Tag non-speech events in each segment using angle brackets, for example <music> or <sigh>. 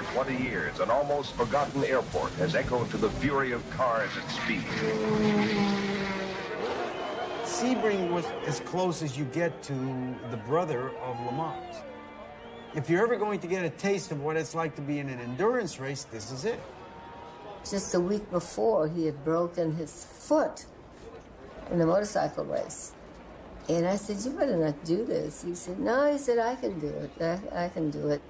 For 20 years, an almost forgotten airport has echoed to the fury of cars at speed. Sebring was as close as you get to the brother of Le Mans. If you're ever going to get a taste of what it's like to be in an endurance race, this is it. Just a week before, he had broken his foot in a motorcycle race. And I said, You better not do this. He said, No, he said, I can do it. I, I can do it.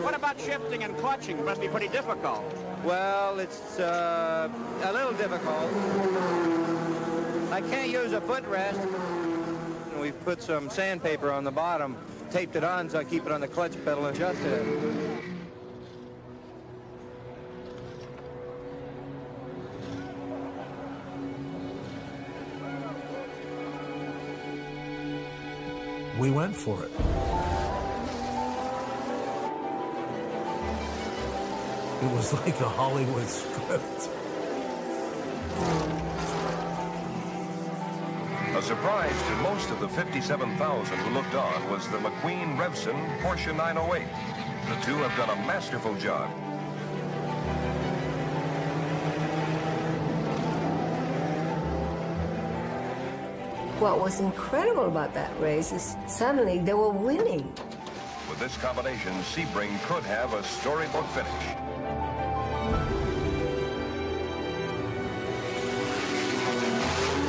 What about shifting and clutching? It Must be pretty difficult. Well, it's uh, a little difficult. I can't use a footrest. We've put some sandpaper on the bottom, taped it on so I keep it on the clutch pedal and adjusted it. We went for it. It was like a Hollywood script. A surprise to most of the 57,000 who looked on was the McQueen Revson Porsche 908. The two have done a masterful job. What was incredible about that race is suddenly they were winning. With this combination, Sebring could have a storybook finish.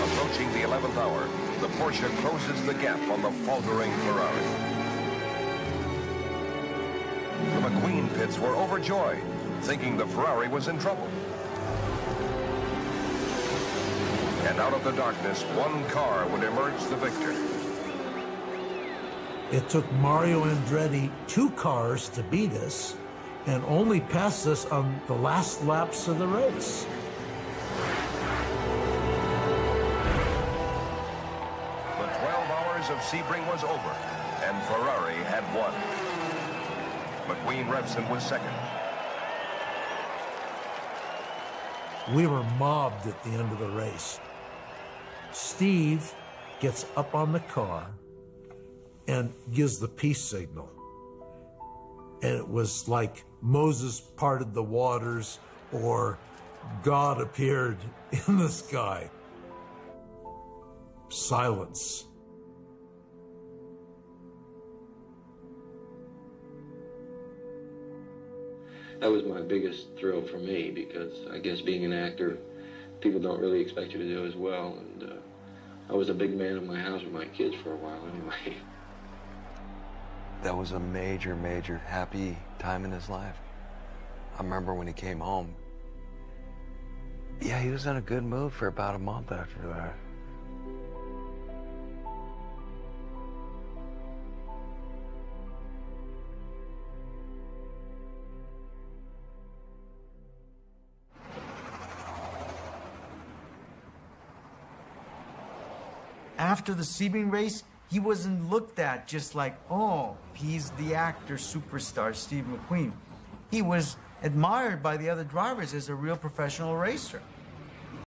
Approaching the 11th hour, the Porsche closes the gap on the faltering Ferrari. The McQueen pits were overjoyed, thinking the Ferrari was in trouble. And out of the darkness, one car would emerge the victor. It took Mario Andretti two cars to beat us and only passed us on the last laps of the race. The 12 hours of Sebring was over, and Ferrari had won. McQueen Revson was second. We were mobbed at the end of the race. Steve gets up on the car and gives the peace signal. And it was like Moses parted the waters or God appeared <laughs> in the sky. Silence. That was my biggest thrill for me because I guess being an actor, people don't really expect you to do as well. And uh, I was a big man in my house with my kids for a while anyway. <laughs> That was a major, major happy time in his life. I remember when he came home. Yeah, he was in a good mood for about a month after that. After the Sebring race, he wasn't looked at just like, oh, he's the actor superstar Steve McQueen. He was admired by the other drivers as a real professional racer.